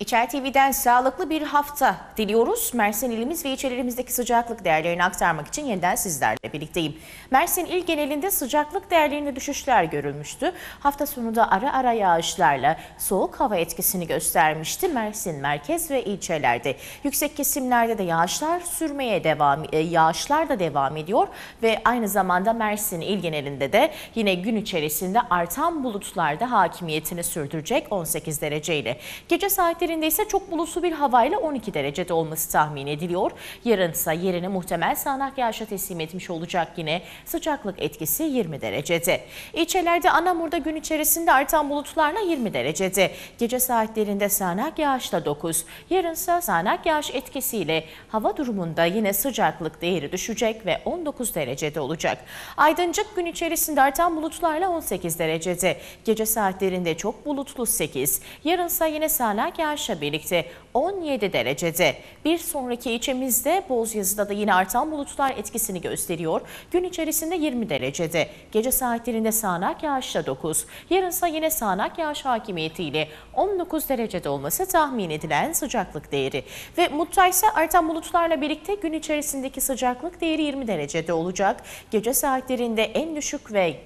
İçer TV'den sağlıklı bir hafta diliyoruz. Mersin ilimiz ve ilçelerimizdeki sıcaklık değerlerini aktarmak için yeniden sizlerle birlikteyim. Mersin il genelinde sıcaklık değerlerinde düşüşler görülmüştü. Hafta sonunda ara ara yağışlarla soğuk hava etkisini göstermişti Mersin merkez ve ilçelerde. Yüksek kesimlerde de yağışlar sürmeye devam, e, yağışlar da devam ediyor ve aynı zamanda Mersin il genelinde de yine gün içerisinde artan bulutlarda hakimiyetini sürdürecek 18 dereceyle. Gece saatlerinde ise çok bulutlu bir havayla 12 derecede olması tahmin ediliyor. Yarın ise yerini muhtemel sağanak yağışa teslim etmiş olacak yine sıcaklık etkisi 20 derecede. İlçelerde Anamur'da gün içerisinde artan bulutlarla 20 derecede. Gece saatlerinde sağanak yağışla 9. Yarın ise sağanak yağış etkisiyle hava durumunda yine sıcaklık değeri düşecek ve 19 derecede olacak. Aydıncık gün içerisinde artan bulutlarla 18 derecede. Gece saatlerinde çok bulutlu 8. Yarın ise yine sağanak yağışla birlikte 17 derecede. Bir sonraki ilçemizde Bozyazı'da da yine artan bulutlar etkisini gösteriyor. Gün içerisinde 20 derecede. Gece saatlerinde sağanak yağışla 9. Yarınsa yine sağanak yağış hakimiyetiyle 19 derecede olması tahmin edilen sıcaklık değeri. Ve ise artan bulutlarla birlikte gün içerisindeki sıcaklık değeri 20 derecede olacak. Gece saatlerinde en düşük ve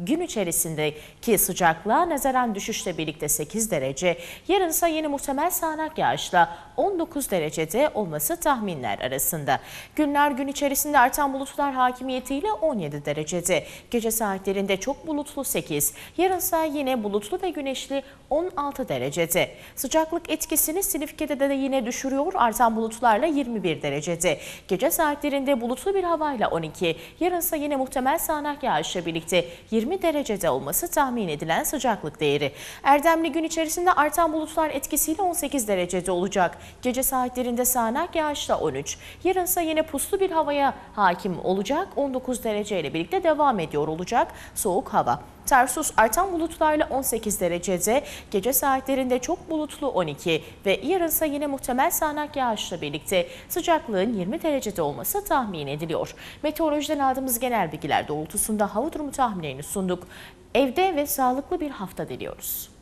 gün içerisindeki sıcaklığa nazaran düşüşle birlikte 8 derece, yarınsa yeni muhtemel sağanak yağışla 19 derecede olması tahminler arasında. Günler gün içerisinde artan bulutlar hakimiyetiyle 17 derecede. Gece saatlerinde çok bulutlu 8, yarınsa yine bulutlu ve güneşli 16 derecede. Sıcaklık etkisini Silifke'de de yine düşürüyor artan bulutlarla 21 derecede. Gece saatlerinde bulutlu bir havayla 12, yarınsa yine muhtemel sağanak yağışla birlikte 20 derecede olması tahmin edilen sıcaklık değeri. Erdemli gün içerisinde artan bulutlar etkisiyle 18 derecede olacak. Gece saatlerinde sağanak yağışla 13. Yarınsa yine puslu bir havaya hakim olacak. 19 dereceyle birlikte devam ediyor olacak soğuk hava. Tarsus artan bulutlarla 18 derecede, gece saatlerinde çok bulutlu 12 ve yarınsa yine muhtemel sağanak yağışla birlikte sıcaklığın 20 derecede olması tahmin ediliyor. Meteorolojiden aldığımız genel bilgiler doğrultusunda hava durumu tahminlerini sunduk. Evde ve sağlıklı bir hafta diliyoruz.